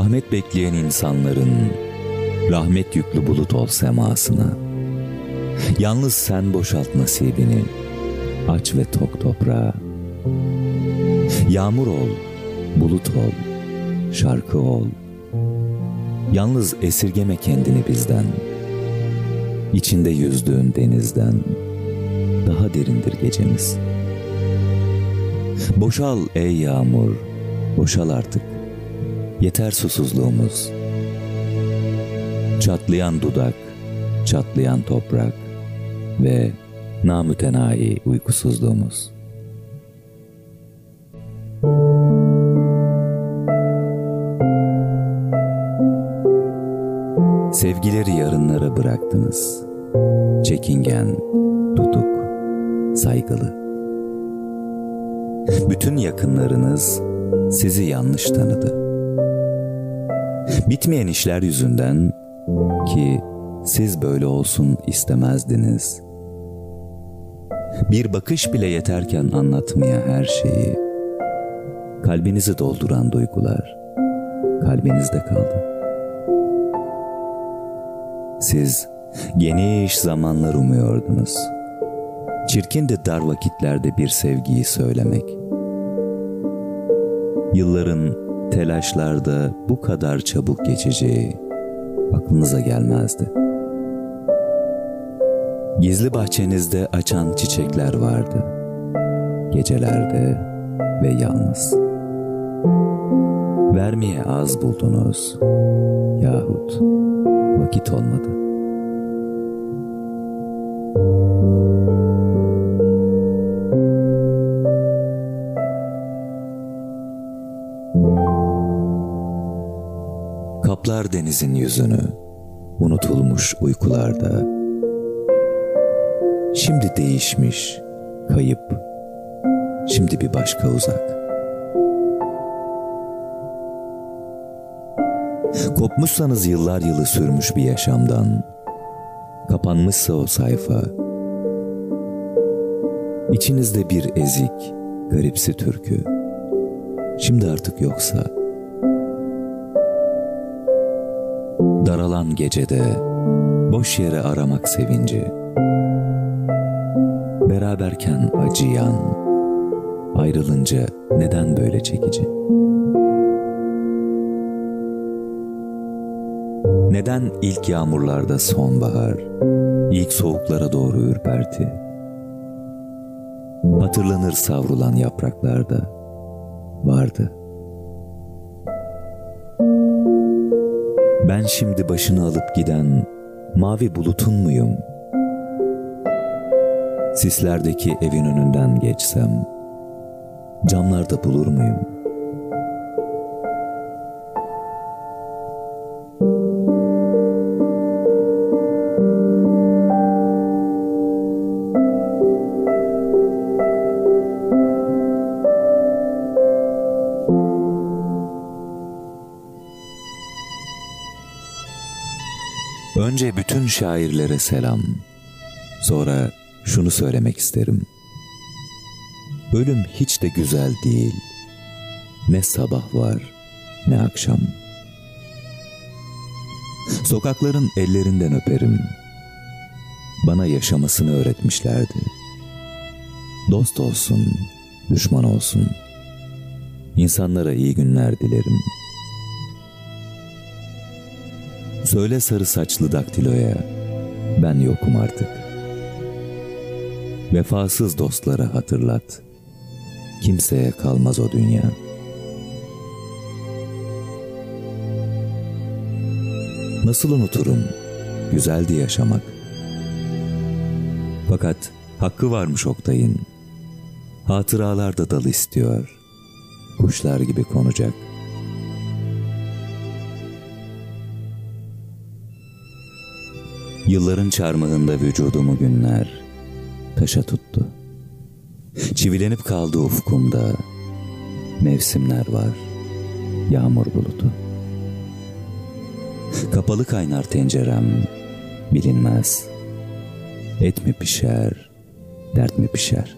Rahmet bekleyen insanların rahmet yüklü bulut ol semasına. Yalnız sen boşalt nasibini, aç ve tok toprağa. Yağmur ol, bulut ol, şarkı ol. Yalnız esirgeme kendini bizden. İçinde yüzdüğün denizden daha derindir gecemiz. Boşal ey yağmur, boşal artık. Yeter susuzluğumuz. Çatlayan dudak, çatlayan toprak ve namütenayi uykusuzluğumuz. Sevgileri yarınlara bıraktınız. Çekingen, tutuk, saygılı. Bütün yakınlarınız sizi yanlış tanıdı. Bitmeyen işler yüzünden ki siz böyle olsun istemezdiniz. Bir bakış bile yeterken anlatmaya her şeyi. Kalbinizi dolduran duygular kalbinizde kaldı. Siz geniş zamanlar umuyordunuz. Çirkin de dar vakitlerde bir sevgiyi söylemek. Yılların telaşlarda bu kadar çabuk geçeceği aklınıza gelmezdi. Gizli bahçenizde açan çiçekler vardı. Gecelerde ve yalnız. Vermeye az buldunuz yahut vakit olmadı. Kaplar denizin yüzünü, unutulmuş uykularda. Şimdi değişmiş, kayıp, şimdi bir başka uzak. Kopmuşsanız yıllar yılı sürmüş bir yaşamdan, kapanmışsa o sayfa, içinizde bir ezik, garipsi türkü, şimdi artık yoksa, daralan gecede, boş yere aramak sevinci, beraberken acıyan, ayrılınca neden böyle çekici?'' Neden ilk yağmurlarda sonbahar, ilk soğuklara doğru ürperti? Hatırlanır savrulan yapraklarda vardı. Ben şimdi başını alıp giden mavi bulutun muyum? Sislerdeki evin önünden geçsem camlarda bulur muyum?'' Önce bütün şairlere selam. Sonra şunu söylemek isterim. Ölüm hiç de güzel değil. Ne sabah var ne akşam. Sokakların ellerinden öperim. Bana yaşamasını öğretmişlerdi. Dost olsun, düşman olsun. İnsanlara iyi günler dilerim.'' Söyle sarı saçlı daktiloya, ben yokum artık. Vefasız dostlara hatırlat, kimseye kalmaz o dünya. Nasıl unuturum, güzeldi yaşamak. Fakat hakkı varmış Oktay'ın, hatıralarda dal istiyor, kuşlar gibi konacak.'' Yılların çarmıhında vücudumu günler taşa tuttu. Çivilenip kaldı ufkumda mevsimler var, yağmur bulutu. Kapalı kaynar tencerem bilinmez. Et mi pişer, dert mi pişer?